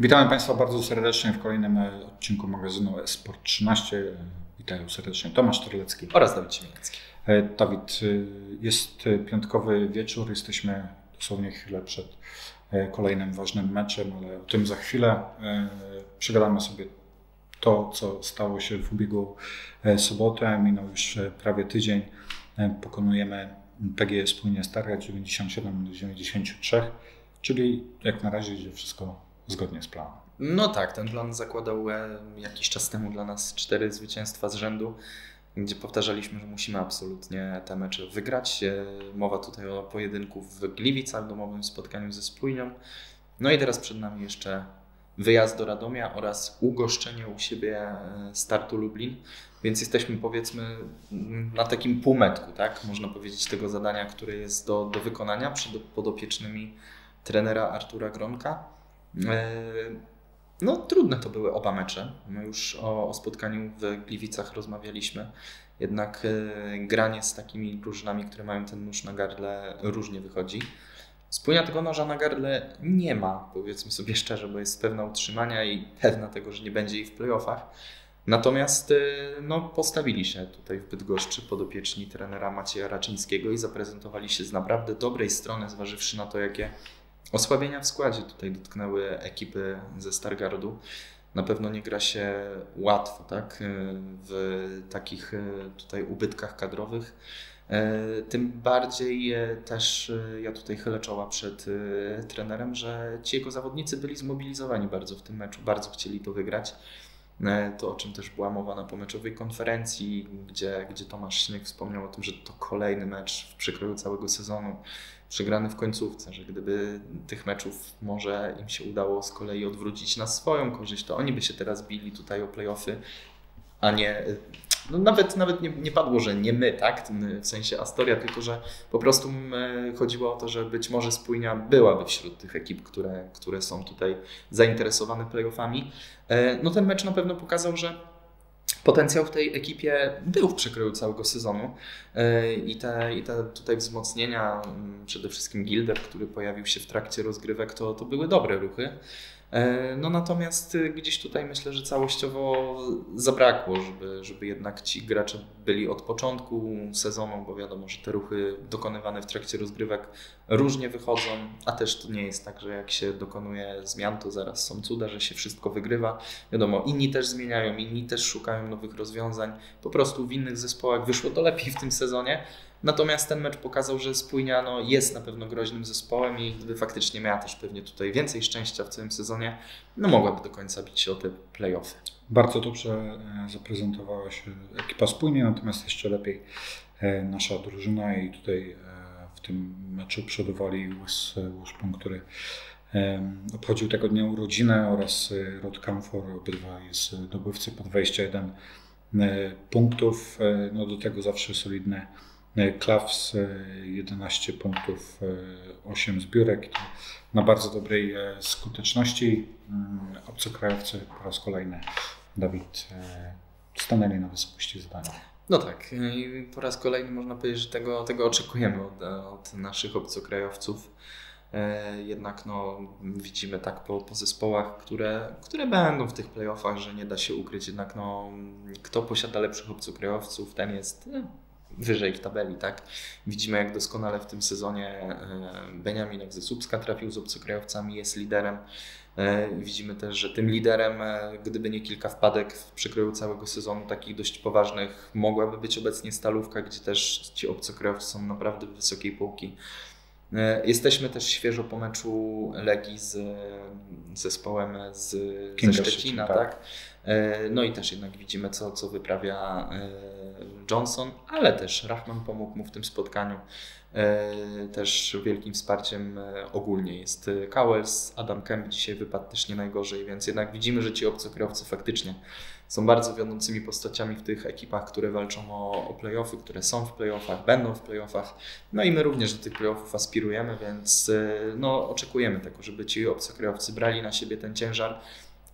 Witamy Państwa bardzo serdecznie w kolejnym e, odcinku magazynu Esport 13. Witam serdecznie Tomasz Torlecki oraz Dawid Siemiecki. E, Dawid, e, jest piątkowy wieczór, jesteśmy dosłownie chwilę przed kolejnym ważnym meczem, ale o tym za chwilę. Przegadamy sobie to, co stało się w ubiegłą sobotę. Minął już prawie tydzień. Pokonujemy PGS Płynie Stara 97 do 93, czyli jak na razie idzie wszystko zgodnie z planem. No tak, ten plan zakładał e, jakiś czas temu dla nas cztery zwycięstwa z rzędu, gdzie powtarzaliśmy, że musimy absolutnie te mecze wygrać. E, mowa tutaj o pojedynku w Gliwicach, domowym spotkaniu ze Spójnią. No i teraz przed nami jeszcze wyjazd do Radomia oraz ugoszczenie u siebie e, startu Lublin. Więc jesteśmy powiedzmy na takim półmetku, tak? Można powiedzieć, tego zadania, które jest do, do wykonania przed podopiecznymi trenera Artura Gronka. E, no, trudne to były oba mecze. My już o, o spotkaniu w Gliwicach rozmawialiśmy. Jednak e, granie z takimi drużynami, które mają ten nóż na gardle, różnie wychodzi. Spójnia tego noża na gardle nie ma, powiedzmy sobie szczerze, bo jest pewna utrzymania i pewna tego, że nie będzie jej w playoffach. Natomiast e, no, postawili się tutaj w Bydgoszczy podopieczni trenera Macieja Raczyńskiego i zaprezentowali się z naprawdę dobrej strony, zważywszy na to, jakie Osłabienia w składzie tutaj dotknęły ekipy ze Stargardu. Na pewno nie gra się łatwo, tak? W takich e, tutaj ubytkach kadrowych. E, tym bardziej też ja tutaj chylę czoła przed trenerem, że ci jego zawodnicy byli zmobilizowani bardzo w tym meczu, bardzo chcieli to wygrać. To, o czym też była mowa na pomeczowej konferencji, gdzie, gdzie Tomasz Śnieg wspomniał o tym, że to kolejny mecz w przekroju całego sezonu przegrany w końcówce, że gdyby tych meczów może im się udało z kolei odwrócić na swoją korzyść, to oni by się teraz bili tutaj o playoffy, a nie no nawet, nawet nie, nie padło, że nie my, tak, w sensie Astoria, tylko że po prostu chodziło o to, że być może Spójnia byłaby wśród tych ekip, które, które są tutaj zainteresowane playoffami. E, no ten mecz na pewno pokazał, że potencjał w tej ekipie był w przekroju całego sezonu e, i te, i te tutaj wzmocnienia, mm, przede wszystkim Gilder, który pojawił się w trakcie rozgrywek, to, to były dobre ruchy. E, no natomiast y, gdzieś tutaj myślę, że całościowo zabrakło, żeby, żeby jednak ci gracze byli od początku sezonu, bo wiadomo, że te ruchy dokonywane w trakcie rozgrywek różnie wychodzą, a też to nie jest tak, że jak się dokonuje zmian, to zaraz są cuda, że się wszystko wygrywa. Wiadomo, inni też zmieniają, inni też szukają nowych rozwiązań. Po prostu w innych zespołach wyszło to lepiej w tym sezonie, Natomiast ten mecz pokazał, że Spójnia no, jest na pewno groźnym zespołem i gdyby faktycznie miała też pewnie tutaj więcej szczęścia w całym sezonie, no mogłaby do końca bić się o te playoffy. Bardzo dobrze e, zaprezentowała się ekipa Spójnia, natomiast jeszcze lepiej e, nasza drużyna i tutaj e, w tym meczu przodowali Łys Łuszpon, który obchodził tego dnia urodzinę oraz Rod Camfor, obydwaj zdobywcy po 21 punktów. No do tego zawsze solidne Klaws 11 punktów, 8 zbiórek na bardzo dobrej e, skuteczności. Mm, obcokrajowcy po raz kolejny, Dawid, e, stanęli na wysokości zadania. No tak, i po raz kolejny można powiedzieć, że tego, tego oczekujemy od, od naszych obcokrajowców. E, jednak no, widzimy tak po, po zespołach, które, które będą w tych playoffach, że nie da się ukryć. Jednak no, kto posiada lepszych obcokrajowców, ten jest wyżej w tabeli, tak? Widzimy, jak doskonale w tym sezonie e, Beniaminek ze Słupska trafił z obcokrajowcami, jest liderem. E, widzimy też, że tym liderem, e, gdyby nie kilka wpadek w przekroju całego sezonu, takich dość poważnych, mogłaby być obecnie Stalówka, gdzie też ci obcokrajowcy są naprawdę wysokiej półki. Jesteśmy też świeżo po meczu Legii z zespołem z, ze Szczecina, tak? tak? No i też jednak widzimy, co, co wyprawia Johnson, ale też Rahman pomógł mu w tym spotkaniu. E, też wielkim wsparciem e, ogólnie jest Cowells, Adam Kemp dzisiaj wypadł też nie najgorzej, więc jednak widzimy, że ci obcokrajowcy faktycznie są bardzo wiodącymi postaciami w tych ekipach, które walczą o, o playoffy, które są w playoffach, będą w playoffach. No i my również do tych playoffów aspirujemy, więc e, no, oczekujemy tego, żeby ci obcokrajowcy brali na siebie ten ciężar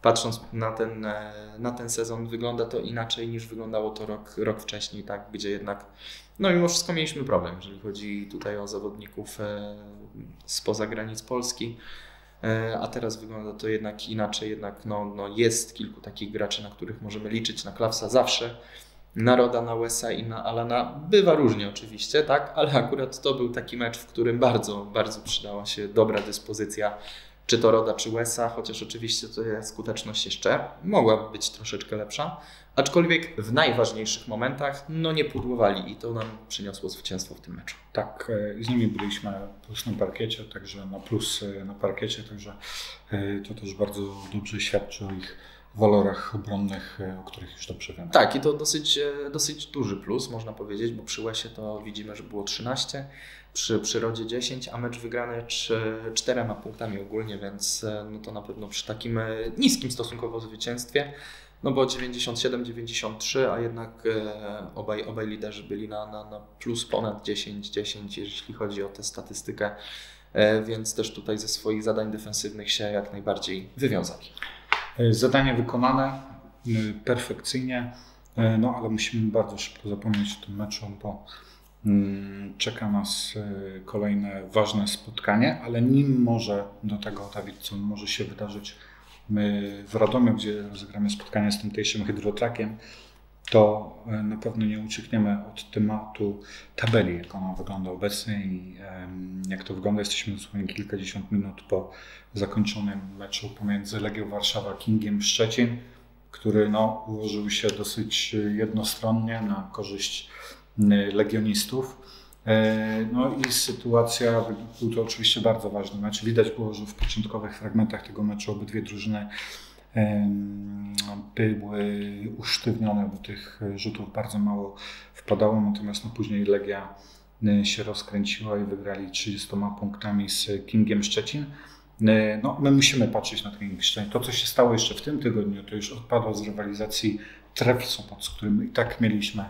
patrząc na ten, e, na ten sezon, wygląda to inaczej niż wyglądało to rok, rok wcześniej, tak, gdzie jednak no mimo wszystko mieliśmy problem, jeżeli chodzi tutaj o zawodników e, spoza granic Polski. e, a teraz wygląda to jednak inaczej, jednak no, no jest kilku takich graczy, na których możemy liczyć, na Klawsa zawsze, na Roda, na Wesa i na Alana. Bywa różnie oczywiście, tak, ale akurat to był taki mecz, w którym bardzo, bardzo przydała się dobra dyspozycja czy to Roda, czy Wesa, chociaż oczywiście tutaj skuteczność jeszcze mogła być troszeczkę lepsza. Aczkolwiek w najważniejszych momentach no nie pudłowali i to nam przyniosło zwycięstwo w tym meczu. Tak, e, z nimi byliśmy plus na parkiecie, także na plus e, na parkiecie, także e, to też bardzo dobrze świadczy o ich walorach obronnych, o których już dobrze wiemy. Tak, i to dosyć, dosyć duży plus, można powiedzieć, bo przy Łesie to widzimy, że było 13, przy Przyrodzie 10, a mecz wygrany 3, 4 punktami ogólnie, więc no to na pewno przy takim niskim stosunkowo zwycięstwie no bo 97-93, a jednak e, obaj, obaj liderzy byli na, na, na plus ponad 10-10, jeśli chodzi o tę statystykę, e, więc też tutaj ze swoich zadań defensywnych się jak najbardziej wywiązali. E, zadanie wykonane perfekcyjnie, no ale musimy bardzo szybko zapomnieć o tym meczu, bo mm, czeka nas kolejne ważne spotkanie, ale nim może do tego, Dawid, co może się wydarzyć w Radomiu, gdzie rozegramy spotkanie z tamtejszym hydrotrakiem, to e, na pewno nie uciekniemy od tematu tabeli, jak ona wygląda obecnie i jak to wygląda. Jesteśmy dosłownie kilkadziesiąt minut po zakończonym meczu pomiędzy Legią Warszawa Kingiem Szczecin, który no, ułożył się dosyć jednostronnie na korzyść legionistów. E, no i sytuacja, był to oczywiście bardzo ważny mecz. Widać było, że w początkowych fragmentach tego meczu obydwie drużyny były usztywnione, bo tych rzutów bardzo mało wpadało, natomiast no później Legia e, się rozkręciła i wygrali 30 punktami z Kingiem Szczecin. E, no, my musimy patrzeć na King Szczecin. To, co się stało jeszcze w tym tygodniu, to już odpadło z rywalizacji Tref Sopot, z którym i tak mieliśmy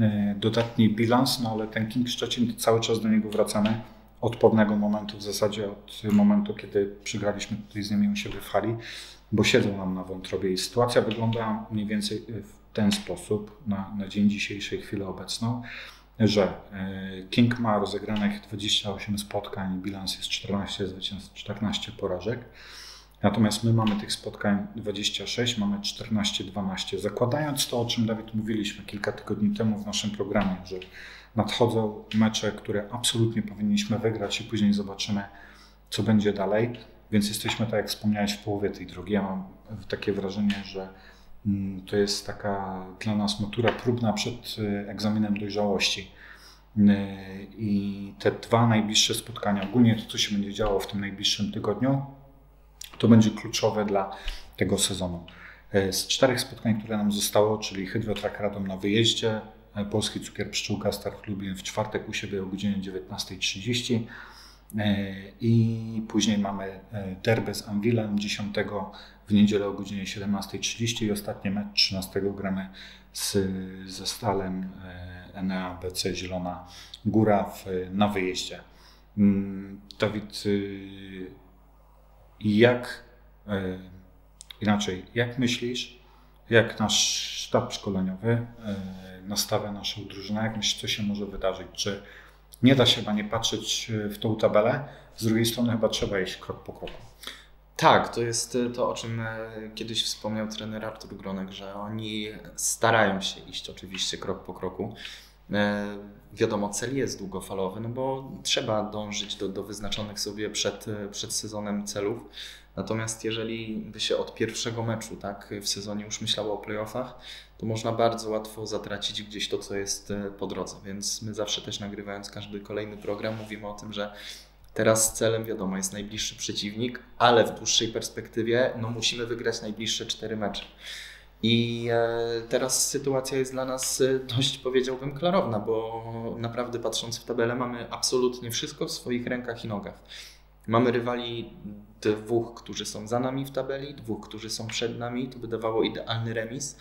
E, dodatni bilans, no ale ten King Szczecin cały czas do niego wracamy od pewnego momentu, w zasadzie od momentu, kiedy przygraliśmy tutaj z nimi u siebie w hali, bo siedzą nam na wątrobie i sytuacja wygląda mniej więcej w ten sposób na, na dzień dzisiejszej, chwilę obecną, że e, King ma rozegranych 28 spotkań, bilans jest 14 zwycięstw, 14 porażek. Natomiast my mamy tych spotkań 26, mamy 14-12. Zakładając to, o czym Dawid mówiliśmy kilka tygodni temu w naszym programie, że nadchodzą mecze, które absolutnie powinniśmy wygrać i później zobaczymy, co będzie dalej. Więc jesteśmy, tak jak wspomniałeś, w połowie tej drogi. Ja mam takie wrażenie, że mm, to jest taka dla nas matura próbna przed y, egzaminem dojrzałości. Y, I te dwa najbliższe spotkania, ogólnie to, co się będzie działo w tym najbliższym tygodniu, to będzie kluczowe dla tego sezonu. E, z czterech spotkań, które nam zostało, czyli Hydrotrak Radom na wyjeździe, Polski Cukier Pszczółka Start Lublin w czwartek u siebie o godzinie 19.30 e, i później mamy derby z Anwilem 10 w niedzielę o godzinie 17.30 i ostatni mecz 13 gramy z, ze Stalem Enea BC Zielona Góra w, na wyjeździe. Mm, Dawid y, jak e, inaczej, jak myślisz, jak nasz sztab szkoleniowy e, nastawia naszą drużynę, jak myślisz, co się może wydarzyć? Czy nie da się chyba nie patrzeć e, w tą tabelę, z drugiej strony chyba trzeba iść krok po kroku. Tak, to jest to, o czym kiedyś wspomniał trener Artur Gronek, że oni starają się iść oczywiście krok po kroku. E, wiadomo, cel jest długofalowy, no bo trzeba dążyć do, do wyznaczonych sobie przed, przed sezonem celów. Natomiast jeżeli by się od pierwszego meczu tak, w sezonie już myślało o playoffach, to można bardzo łatwo zatracić gdzieś to, co jest e, po drodze. Więc my zawsze też nagrywając każdy kolejny program mówimy o tym, że teraz celem wiadomo jest najbliższy przeciwnik, ale w dłuższej perspektywie no, musimy wygrać najbliższe cztery mecze. I e, teraz sytuacja jest dla nas e, dość, powiedziałbym, klarowna, bo naprawdę patrząc w tabelę, mamy absolutnie wszystko w swoich rękach i nogach. Mamy rywali dwóch, którzy są za nami w tabeli, dwóch, którzy są przed nami. To by dawało idealny remis.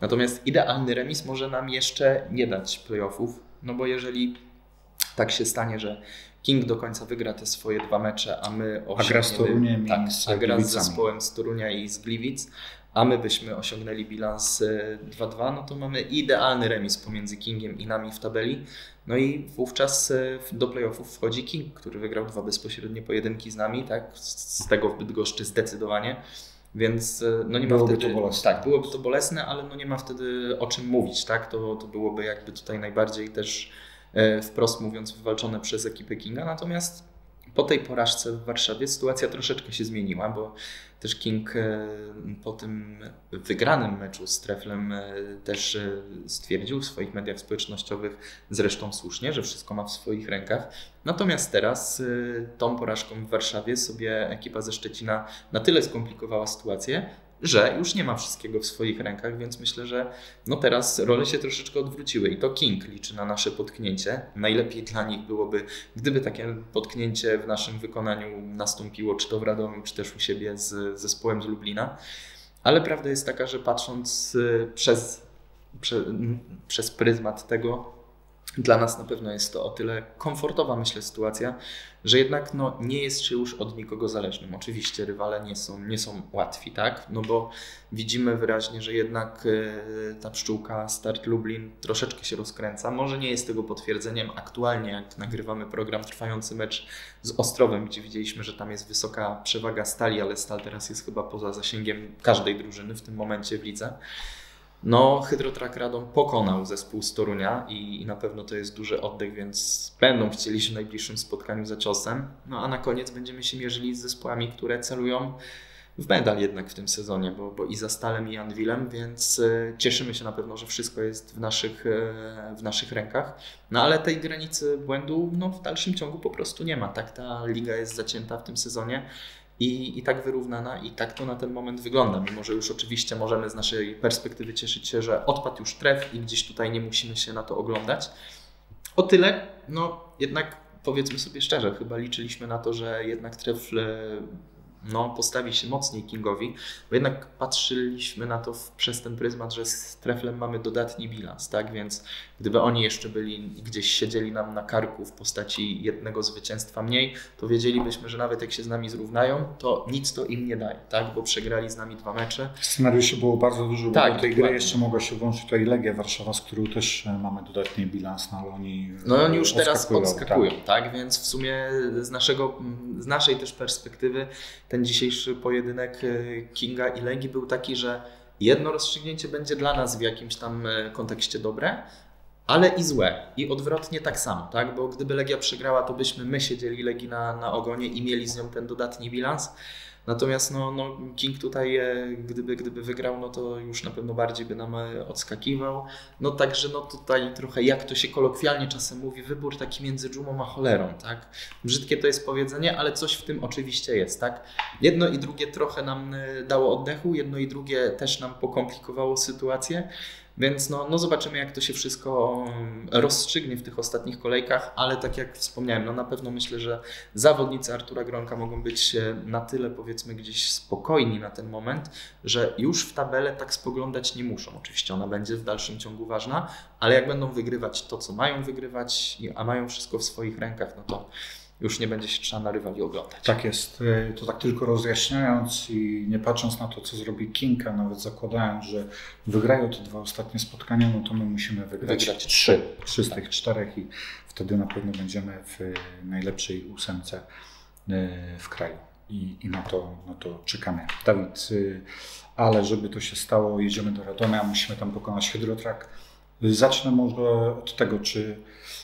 Natomiast idealny remis może nam jeszcze nie dać playoffów, no bo jeżeli tak się stanie, że King do końca wygra te swoje dwa mecze, a my osiągniemy... A gra z tak, a z zespołem z Torunia i z Gliwic, a my byśmy osiągnęli bilans 2-2, no to mamy idealny remis pomiędzy Kingiem i nami w tabeli. No i wówczas do playoffów wchodzi King, który wygrał dwa bezpośrednie pojedynki z nami, tak? Z tego w Bydgoszczy zdecydowanie. Więc no nie ma byłoby wtedy, to bolesne. Tak, byłoby to bolesne, ale no nie ma wtedy o czym mówić, tak? To, to byłoby jakby tutaj najbardziej też wprost mówiąc wywalczone przez ekipę Kinga. Natomiast po tej porażce w Warszawie sytuacja troszeczkę się zmieniła, bo też King e, po tym wygranym meczu z Treflem e, też e, stwierdził w swoich mediach społecznościowych, zresztą słusznie, że wszystko ma w swoich rękach. Natomiast teraz tą porażką w Warszawie sobie ekipa ze Szczecina na tyle skomplikowała sytuację, że już nie ma wszystkiego w swoich rękach, więc myślę, że no teraz role się troszeczkę odwróciły i to King liczy na nasze potknięcie. Najlepiej dla nich byłoby, gdyby takie potknięcie w naszym wykonaniu nastąpiło, czy to w Radomiu, czy też u siebie z zespołem z Lublina. Ale prawda jest taka, że patrząc y, przez, prze, przez pryzmat tego, dla nas na pewno jest to o tyle komfortowa, myślę, sytuacja, że jednak no, nie jest się już od nikogo zależnym. Oczywiście rywale nie są, nie są łatwi, tak? No bo widzimy wyraźnie, że jednak e, ta pszczółka Start Lublin troszeczkę się rozkręca. Może nie jest tego potwierdzeniem aktualnie, jak nagrywamy program trwający mecz z Ostrowem, gdzie widzieliśmy, że tam jest wysoka przewaga stali, ale stal teraz jest chyba poza zasięgiem każdej drużyny w tym momencie w lidze. No, Hydrotrak Radom pokonał zespół z Torunia i, i, na pewno to jest duży oddech, więc będą chcieli się w najbliższym spotkaniu za ciosem. No a na koniec będziemy się mierzyli z zespołami, które celują w medal jednak w tym sezonie, bo, bo i za Stalem i Anwilem, więc e, cieszymy się na pewno, że wszystko jest w naszych, e, w naszych rękach. No ale tej granicy błędu no, w dalszym ciągu po prostu nie ma. Tak ta liga jest zacięta w tym sezonie i, i tak wyrównana i tak to na ten moment wygląda, mimo że już oczywiście możemy z naszej perspektywy cieszyć się, że odpadł już tref i gdzieś tutaj nie musimy się na to oglądać. O tyle, no jednak powiedzmy sobie szczerze, chyba liczyliśmy na to, że jednak tref no, postawi się mocniej Kingowi, bo jednak patrzyliśmy na to w, przez ten pryzmat, że z Treflem mamy dodatni bilans, tak? Więc gdyby oni jeszcze byli gdzieś siedzieli nam na karku w postaci jednego zwycięstwa mniej, to wiedzielibyśmy, że nawet jak się z nami zrównają, to nic to im nie daje, tak? Bo przegrali z nami dwa mecze. Scenariuszy było bardzo dużo, tak, bo do tej gry jeszcze mogła się włączyć tutaj Legia Warszawa, z którą też e, mamy dodatni bilans, no ale oni No oni już teraz odskakują, tak. tak? Więc w sumie z, naszego, z naszej też perspektywy ten dzisiejszy pojedynek e, Kinga i Legii był taki, że jedno rozstrzygnięcie będzie dla nas w jakimś tam e, kontekście dobre, ale i złe. I odwrotnie tak samo, tak? Bo gdyby Legia przegrała, to byśmy my siedzieli Legii na, na ogonie i mieli z nią ten dodatni bilans. Natomiast no, no King tutaj, e, gdyby, gdyby wygrał, no to już na pewno bardziej by nam e, odskakiwał. No także no tutaj trochę, jak to się kolokwialnie czasem mówi, wybór taki między dżumą a cholerą, tak? Brzydkie to jest powiedzenie, ale coś w tym oczywiście jest, tak? Jedno i drugie trochę nam e, dało oddechu, jedno i drugie też nam pokomplikowało sytuację. Więc no, no zobaczymy, jak to się wszystko rozstrzygnie w tych ostatnich kolejkach, ale tak jak wspomniałem, no na pewno myślę, że zawodnicy Artura Gronka mogą być na tyle powiedzmy gdzieś spokojni na ten moment, że już w tabelę tak spoglądać nie muszą. Oczywiście ona będzie w dalszym ciągu ważna, ale jak będą wygrywać to, co mają wygrywać, a mają wszystko w swoich rękach, no to już nie będzie się trzeba na rywali oglądać. Tak jest. Y, to tak tylko rozjaśniając i nie patrząc na to, co zrobi Kinka, nawet zakładając, że wygrają te dwa ostatnie spotkania, no to my musimy wygrać, wygrać trzy, trzy z tak. tych czterech i wtedy na pewno będziemy w najlepszej ósemce y, w kraju. I, i na, to, na to czekamy. Dawid, y, ale żeby to się stało, jedziemy do Radomia, musimy tam pokonać Hydrotrak. Zacznę może od tego, czy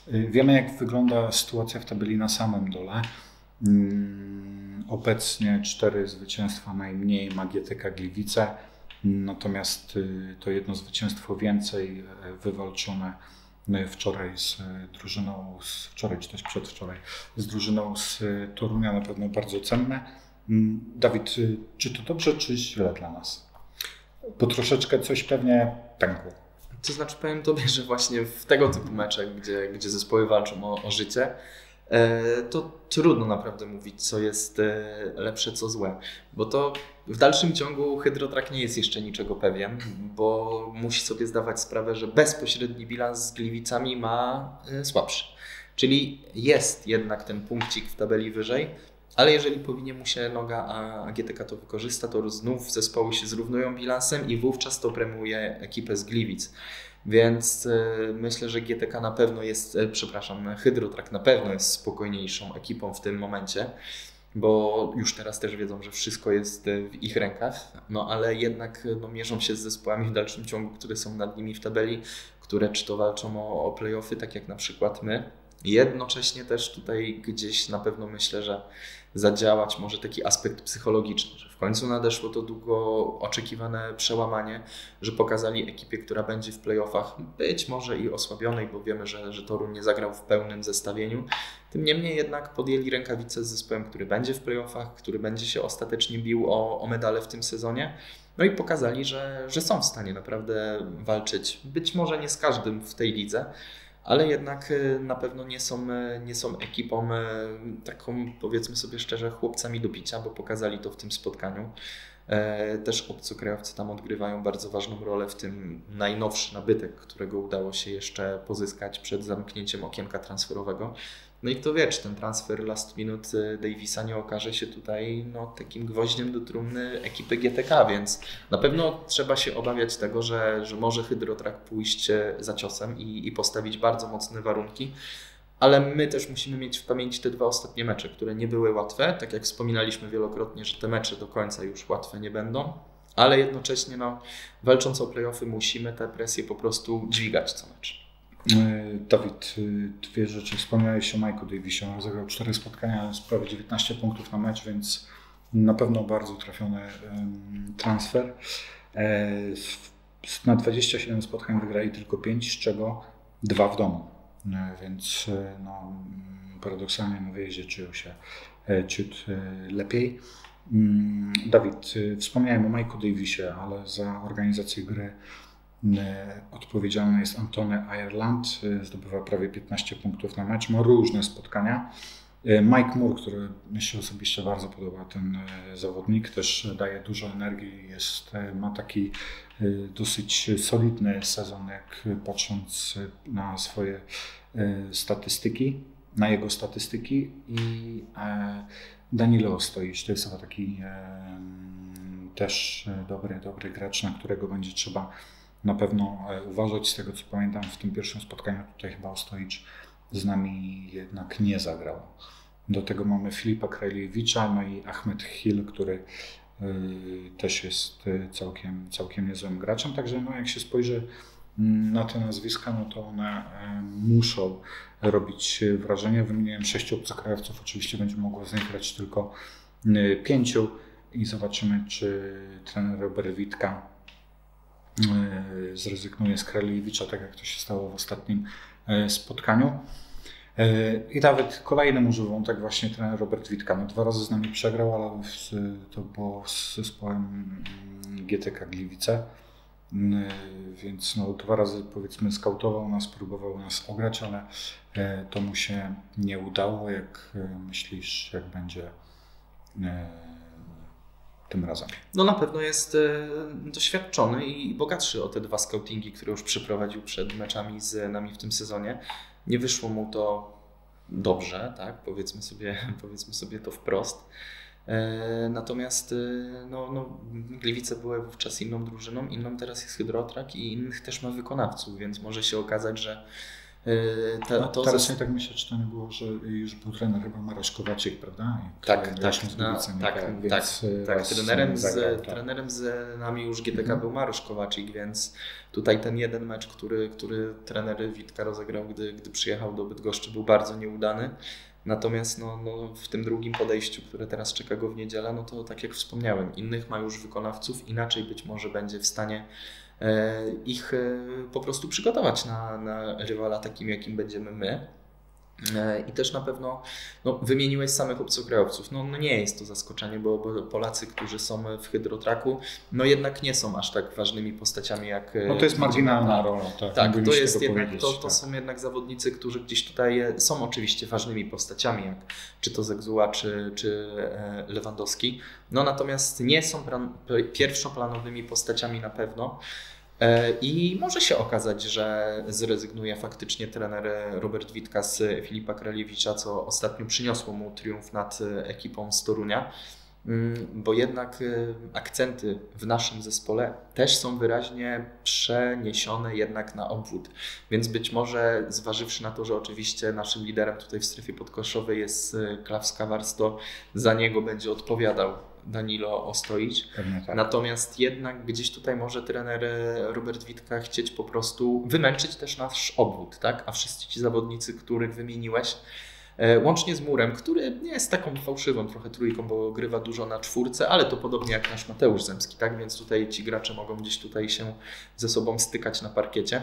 wiemy, jak wygląda sytuacja w tabeli na samym dole. Mm, obecnie cztery zwycięstwa najmniej ma Gliwice, natomiast y, to jedno zwycięstwo więcej y, wywalczone wczoraj z drużyną, z wczoraj czy też przedwczoraj, z drużyną z Torunia na pewno bardzo cenne. Mm, Dawid, czy to dobrze, czy źle dla nas? Bo troszeczkę coś pewnie pękło. To znaczy powiem Tobie, że właśnie w tego typu meczach, gdzie, gdzie zespoły walczą o, o życie, e, to trudno naprawdę mówić, co jest e, lepsze, co złe. Bo to w dalszym ciągu Hydrotrak nie jest jeszcze niczego pewien, bo musi sobie zdawać sprawę, że bezpośredni bilans z Gliwicami ma e, słabszy. Czyli jest jednak ten punkcik w tabeli wyżej, ale jeżeli powinie mu się noga, a GTK to wykorzysta, to znów zespoły się zrównują bilansem i wówczas to premiuje ekipę z Gliwic. Więc y, myślę, że GTK na pewno jest, y, przepraszam, Hydrotrak na pewno jest spokojniejszą ekipą w tym momencie, bo już teraz też wiedzą, że wszystko jest y, w ich rękach, no ale jednak no, mierzą się z zespołami w dalszym ciągu, które są nad nimi w tabeli, które czy to walczą o, o playoffy, tak jak na przykład my. Jednocześnie też tutaj gdzieś na pewno myślę, że zadziałać może taki aspekt psychologiczny, że w końcu nadeszło to długo oczekiwane przełamanie, że pokazali ekipie, która będzie w playoffach, być może i osłabionej, bo wiemy, że, że Torun nie zagrał w pełnym zestawieniu. Tym niemniej jednak podjęli rękawice z zespołem, który będzie w playoffach, który będzie się ostatecznie bił o, o medale w tym sezonie. No i pokazali, że, że są w stanie naprawdę walczyć. Być może nie z każdym w tej lidze, ale jednak y, na pewno nie są, y, nie są ekipą y, taką, powiedzmy sobie szczerze, chłopcami do picia, bo pokazali to w tym spotkaniu. E, też obcokrajowcy tam odgrywają bardzo ważną rolę w tym najnowszy nabytek, którego udało się jeszcze pozyskać przed zamknięciem okienka transferowego. No i kto wie, czy ten transfer last minute y, Davisa nie okaże się tutaj no, takim gwoździem do trumny ekipy GTK, więc na pewno trzeba się obawiać tego, że, że może Hydrotrak pójść e, za ciosem i, i postawić bardzo mocne warunki. Ale my też musimy mieć w pamięci te dwa ostatnie mecze, które nie były łatwe. Tak jak wspominaliśmy wielokrotnie, że te mecze do końca już łatwe nie będą, ale jednocześnie no, walcząc o playoffy musimy tę presję po prostu dźwigać co mecz. E, Dawid, e, dwie rzeczy. Wspomniałeś o Majku Davisie. On rozegrał cztery spotkania prawie 19 punktów na mecz, więc na pewno bardzo trafiony transfer. E, na 27 spotkań wygrali tylko 5, z czego dwa w domu. Więc no, paradoksalnie na wyjeździe czują się ciut lepiej. Mm, Dawid, wspomniałem o Majku Davisie, ale za organizację gry E, odpowiedzialny jest Antony Ireland, e, zdobywa prawie 15 punktów na mecz, ma różne spotkania. E, Mike Moore, który mi się osobiście bardzo podoba, ten zawodnik, też daje dużo energii, jest, ma taki dosyć solidny sezon, jak patrząc na swoje statystyki, na jego statystyki i Danilo Stoisz, to jest chyba taki też dobry, dobry gracz, na którego będzie trzeba na pewno e, uważać. Z tego co pamiętam, w tym pierwszym spotkaniu tutaj chyba Ostojicz z nami jednak nie zagrał. Do tego mamy Filipa Krajliewicza, no i Ahmed Hill, który y, też jest e, całkiem, całkiem niezłym graczem. Także no, jak się spojrzy mm, na te nazwiska, no to one muszą robić wrażenie. Wymieniłem sześciu obcokrajowców, oczywiście będzie mogło z nich grać tylko pięciu i zobaczymy, czy trener Robert Witka zrezygnuje z Kraliewicza, tak jak to się stało w ostatnim e, spotkaniu. E, I nawet kolejnym używą, tak właśnie trener Robert Witka. No, dwa razy z nami przegrał, ale to było z zespołem mm, GTK Gliwice. Więc no, dwa razy powiedzmy skautował nas, próbował nas ograć, ale to mu się nie udało. Jak myślisz, jak będzie tym razem? No na pewno jest e, doświadczony i bogatszy o te dwa scoutingi, które już przeprowadził przed meczami z nami w tym sezonie. Nie wyszło mu to dobrze, tak? powiedzmy, sobie, powiedzmy sobie to wprost. E, natomiast e, no, no, Gliwice były wówczas inną drużyną, inną teraz jest Hydrotrak i innych też ma wykonawców, więc może się okazać, że Yy, to, no, to teraz zas... tak myślę, czy to nie było, że już był trener chyba Marosz Kowaczyk, prawda? tak, tak, tak, no, tak, tak, tak. Trenerem, z, zagrał, tak. trenerem z nami już GTK mhm. był Marosz Kowaczyk, więc tutaj ten jeden mecz, który, który trener Witka rozegrał, gdy, gdy przyjechał do Bydgoszczy, był bardzo nieudany. Natomiast no, no, w tym drugim podejściu, które teraz czeka go w niedzielę, no to tak jak wspomniałem, innych ma już wykonawców, inaczej być może będzie w stanie ich e, po prostu przygotować na, na rywala takim, jakim będziemy my. E, I też na pewno no, wymieniłeś samych obcokrajowców. No, no nie jest to zaskoczenie, bo, bo, Polacy, którzy są w hydrotraku, no jednak nie są aż tak ważnymi postaciami jak. No to jest marginalna rola. Tak, tak to jest jednak, to, to tak. są jednak zawodnicy, którzy gdzieś tutaj są oczywiście ważnymi postaciami, jak czy to Zegzuła, czy, czy Lewandowski. No natomiast nie są pierwszoplanowymi postaciami na pewno. E, I może się okazać, że zrezygnuje faktycznie trener Robert Witka z Filipa Kraliewicza, co ostatnio przyniosło mu triumf nad ekipą z Torunia. Mm, bo jednak y, akcenty w naszym zespole też są wyraźnie przeniesione jednak na obwód. Więc być może zważywszy na to, że oczywiście naszym liderem tutaj w strefie podkoszowej jest y, Klaus Kawars, to za niego będzie odpowiadał Danilo Ostoić. Tak. Natomiast jednak gdzieś tutaj może trener y, Robert Witka chcieć po prostu wymęczyć też nasz obwód, tak? A wszyscy ci zawodnicy, których wymieniłeś, E, łącznie z Murem, który nie jest taką fałszywą trochę trójką, bo grywa dużo na czwórce, ale to podobnie jak nasz Mateusz Zemski, tak? Więc tutaj ci gracze mogą gdzieś tutaj się ze sobą stykać na parkiecie.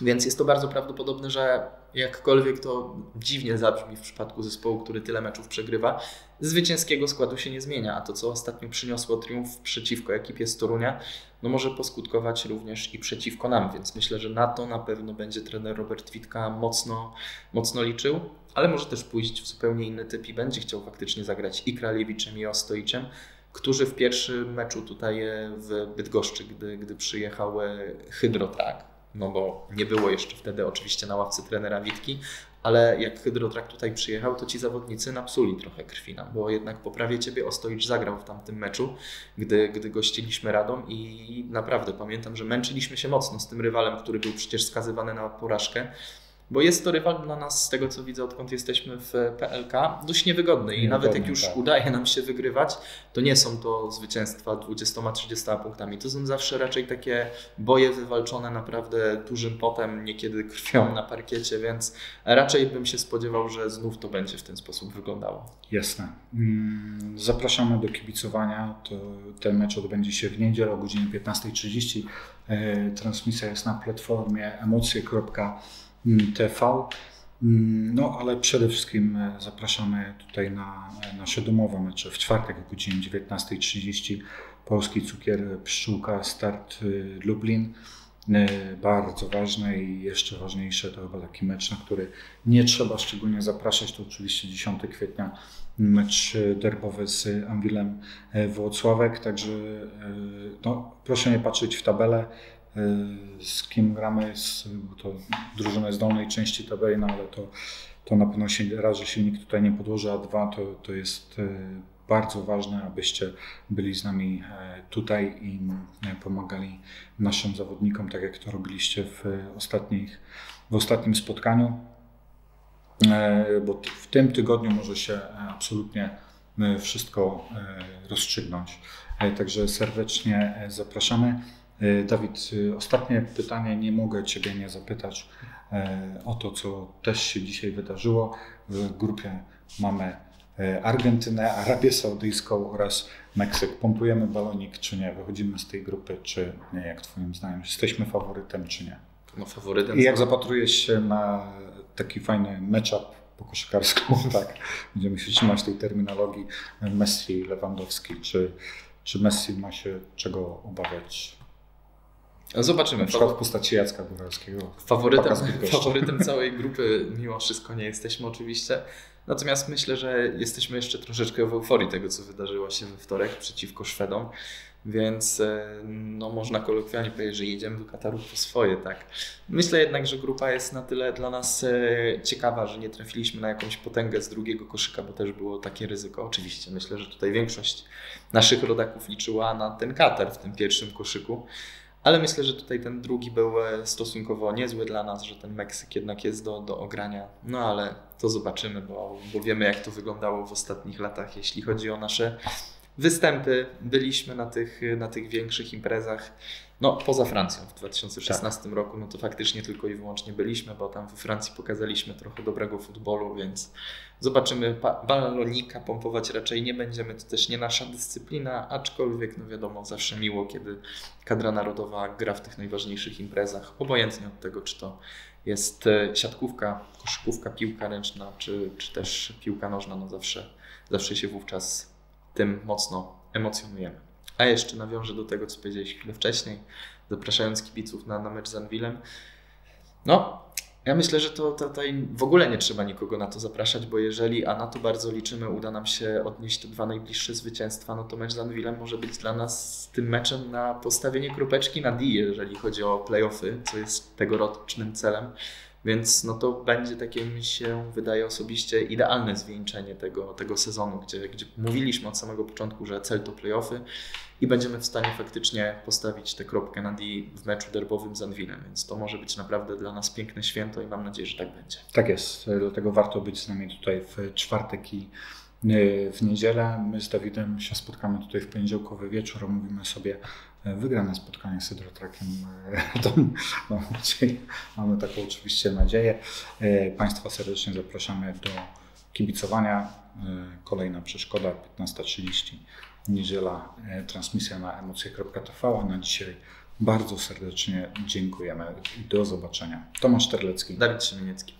Więc jest to bardzo prawdopodobne, że jakkolwiek to dziwnie zabrzmi w przypadku zespołu, który tyle meczów przegrywa, zwycięskiego składu się nie zmienia, a to co ostatnio przyniosło triumf przeciwko ekipie z Torunia, no może poskutkować również i przeciwko nam, więc myślę, że na to na pewno będzie trener Robert Witka mocno, mocno liczył, ale może też pójść w zupełnie inny typ i będzie chciał faktycznie zagrać i Kraliewiczem i Ostoiczem, którzy w pierwszym meczu tutaj w Bydgoszczy, gdy, gdy przyjechał Hydrotrak, no bo nie było jeszcze wtedy oczywiście na ławce trenera Witki, ale jak Hydrotrak tutaj przyjechał, to ci zawodnicy napsuli trochę krwi nam, bo jednak po prawie ciebie Ostoicz zagrał w tamtym meczu, gdy, gdy gościliśmy Radom i naprawdę pamiętam, że męczyliśmy się mocno z tym rywalem, który był przecież skazywany na porażkę. Bo jest to rywal dla nas, z tego co widzę, odkąd jesteśmy w PLK, dość niewygodny. I nawet jak już tak. udaje nam się wygrywać, to nie są to zwycięstwa 20-30 punktami. To są zawsze raczej takie boje wywalczone naprawdę dużym potem, niekiedy krwią na parkiecie, więc raczej bym się spodziewał, że znów to będzie w ten sposób wyglądało. Jasne. Mm, zapraszamy do kibicowania. To, ten mecz odbędzie się w niedzielę o godzinie 15.30. E, transmisja jest na platformie emocje.pl TV. Mm, no, ale przede wszystkim e, zapraszamy tutaj na e, nasze domowe mecze. W czwartek o godzinie 19.30 Polski Cukier Pszczółka Start e, Lublin. Bardzo ważne i jeszcze ważniejsze to chyba taki mecz, na który nie trzeba szczególnie zapraszać. To oczywiście 10 kwietnia mecz derbowy z Anwilem Włocławek. Także no, proszę nie patrzeć w tabelę. Y, z kim gramy, z, to drużyny z dolnej części tabeli, no ale to, to na pewno się, raz, że silnik tutaj nie podłoży, a dwa to, to jest y, bardzo ważne, abyście byli z nami e, tutaj i e, pomagali naszym zawodnikom, tak jak to robiliście w, ostatnich, w ostatnim spotkaniu, e, bo w tym tygodniu może się absolutnie wszystko rozstrzygnąć. Także serdecznie zapraszamy. E, Dawid, e, ostatnie pytanie. Nie mogę Ciebie nie zapytać e, o to, co też się dzisiaj wydarzyło. W grupie mamy Argentynę, Arabię Saudyjską oraz Meksyk. Pompujemy balonik czy nie? Wychodzimy z tej grupy czy nie? Jak Twoim zdaniem? Jesteśmy faworytem czy nie? No faworytem. I jak zapatrujesz się na taki fajny matchup po koszykarsku, tak? Będziemy się trzymać tej terminologii Messi, Lewandowski. Czy, czy Messi ma się czego obawiać Zobaczymy. Na przykład w postaci Jacka Góralskiego. Faworytem, faworytem całej grupy mimo wszystko nie jesteśmy oczywiście. Natomiast myślę, że jesteśmy jeszcze troszeczkę w euforii tego, co wydarzyło się we wtorek przeciwko Szwedom. Więc e, no, można kolokwialnie powiedzieć, że jedziemy do Kataru po swoje, tak. Myślę jednak, że grupa jest na tyle dla nas e, ciekawa, że nie trafiliśmy na jakąś potęgę z drugiego koszyka, bo też było takie ryzyko. Oczywiście myślę, że tutaj większość naszych rodaków liczyła na ten Katar w tym pierwszym koszyku. Ale myślę, że tutaj ten drugi był e, stosunkowo niezły dla nas, że ten Meksyk jednak jest do, do ogrania. No ale to zobaczymy, bo, bo wiemy jak to wyglądało w ostatnich latach, jeśli chodzi o nasze występy. Byliśmy na tych, na tych większych imprezach. No, poza Francją w 2016 tak. roku, no to faktycznie tylko i wyłącznie byliśmy, bo tam we Francji pokazaliśmy trochę dobrego futbolu, więc zobaczymy. Balonika pompować raczej nie będziemy, to też nie nasza dyscyplina, aczkolwiek, no wiadomo, zawsze miło, kiedy kadra narodowa gra w tych najważniejszych imprezach, obojętnie od tego, czy to jest e, siatkówka, koszykówka, piłka ręczna, czy, czy też piłka nożna, no zawsze, zawsze się wówczas tym mocno emocjonujemy. A jeszcze nawiążę do tego, co powiedziałeś chwilę wcześniej, zapraszając kibiców na, na mecz z Anwilem. No, Ja myślę, że to tutaj w ogóle nie trzeba nikogo na to zapraszać, bo jeżeli, a na to bardzo liczymy, uda nam się odnieść te dwa najbliższe zwycięstwa, no to mecz z Anwilem może być dla nas tym meczem na postawienie kropeczki na D, jeżeli chodzi o playoffy, co jest tegorocznym celem. Więc no to będzie takie, mi się wydaje osobiście, idealne zwieńczenie tego, tego sezonu, gdzie, gdzie mówiliśmy od samego początku, że cel to playoffy i będziemy w stanie faktycznie postawić tę kropkę na D w meczu derbowym z Anwilem, więc to może być naprawdę dla nas piękne święto i mam nadzieję, że tak będzie. Tak jest, dlatego warto być z nami tutaj w czwartek i e, w niedzielę. My z Dawidem się spotkamy tutaj w poniedziałkowy wieczór, omówimy sobie wygrane spotkanie z Hydrotrakiem. E, mam, mamy taką oczywiście nadzieję. Państwa serdecznie zapraszamy do kibicowania. Kolejna przeszkoda 15.30 niedziela e, transmisja na emocje.tv, na dzisiaj bardzo serdecznie dziękujemy i do zobaczenia. Tomasz Terlecki. Dawid Siemieniecki.